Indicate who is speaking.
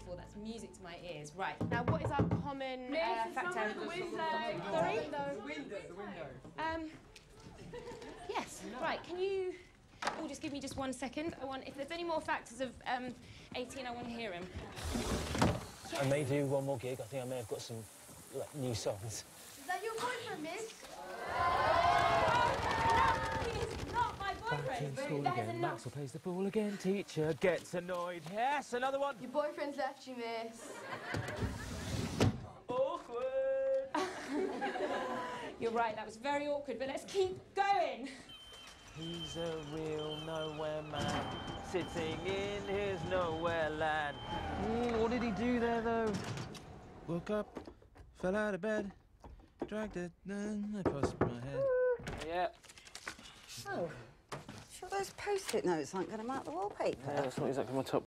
Speaker 1: wonderful. That's music to my ears. Right. Now, what is our common uh, factor? Sorry?
Speaker 2: The window. The window.
Speaker 1: Um, yes. Right. Can you all just give me just one second? I want, if there's any more factors of um, 18, I want to hear them.
Speaker 3: I may do one more gig. I think I may have got some like, new songs.
Speaker 4: Is that your boyfriend, miss?
Speaker 1: He's not my boyfriend.
Speaker 3: School
Speaker 1: That is
Speaker 3: again.
Speaker 1: enough.
Speaker 3: Maxwell plays the ball again. Teacher gets annoyed. Yes, another one.
Speaker 4: Your boyfriend's left you, miss.
Speaker 3: Awkward.
Speaker 1: You're right. That was very awkward. But let's keep going.
Speaker 3: He's a real nowhere man, sitting in his nowhere land. Mm, what did he do there, though?
Speaker 5: Woke up, fell out of bed, dragged it, then I pushed my head.
Speaker 3: Yeah.
Speaker 6: Oh, sure those post-it notes aren't going to mark the wallpaper.
Speaker 3: Yeah, that's not exactly my top